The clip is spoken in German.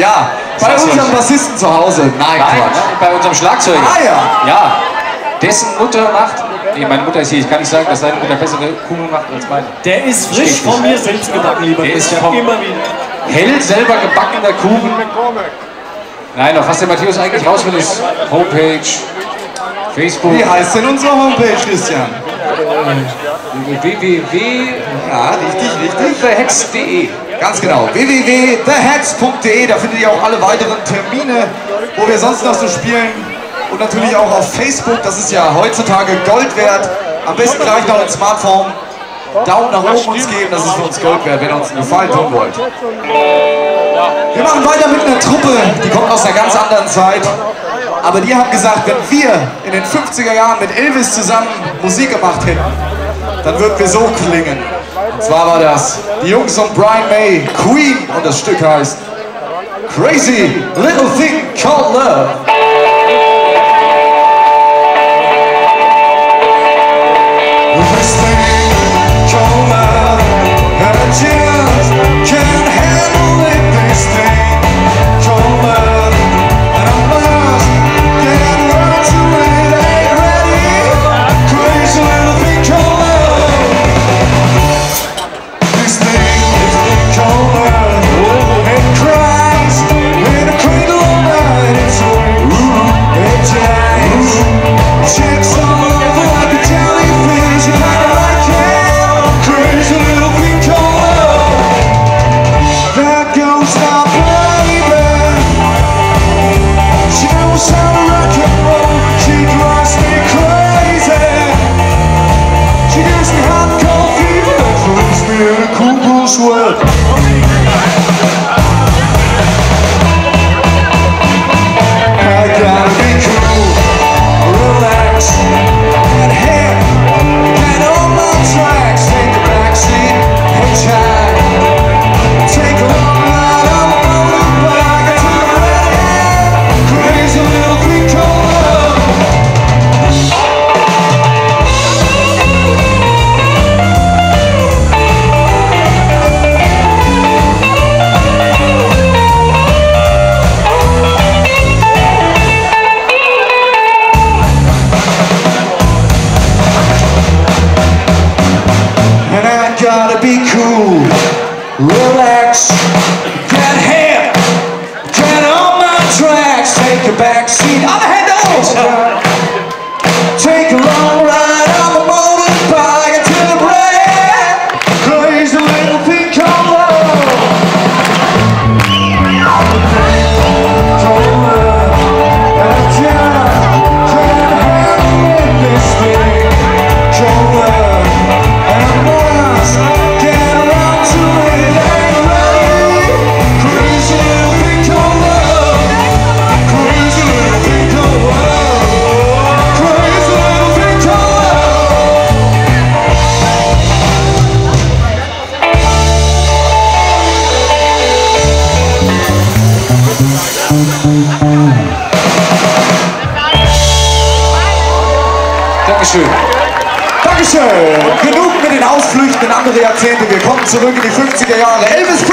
Ja, bei unserem? Bassisten zu Hause. Nein, Nein, Quatsch. bei unserem Schlagzeuger. Ah ja. Ja, dessen Mutter macht, nee, meine Mutter ist hier, ich kann nicht sagen, dass seine Mutter bessere Kuchen macht als meine. Der ist frisch Steht von nicht. mir selbst gebacken, lieber Der ist Christian. vom- Immer wieder. Hell selber gebackener Kuchen. Nein, auf was der Matthäus eigentlich raus will, ist Homepage, Facebook, Wie heißt denn unsere Homepage, Christian? www. Ja, richtig, richtig. Thehex.de. Ganz genau. www.theheads.de, da findet ihr auch alle weiteren Termine, wo wir sonst noch so spielen. Und natürlich auch auf Facebook, das ist ja heutzutage Gold wert. Am besten gleich noch ein Smartphone. Daumen nach oben uns geben, das ist für uns Gold wert, wenn ihr uns einen Gefallen tun wollt. Wir machen weiter mit einer Truppe, die kommt aus einer ganz anderen Zeit. Aber die haben gesagt, wenn wir in den 50er Jahren mit Elvis zusammen Musik gemacht hätten, dann würden wir so klingen. Und zwar war das die Jungs von Brian May, Queen, und das Stück heißt Crazy Little Thing Called Love. backseat. Other hand! Dankeschön. Dankeschön. Genug mit den Ausflüchten in andere Jahrzehnte. Wir kommen zurück in die 50er Jahre. Elvis Presley.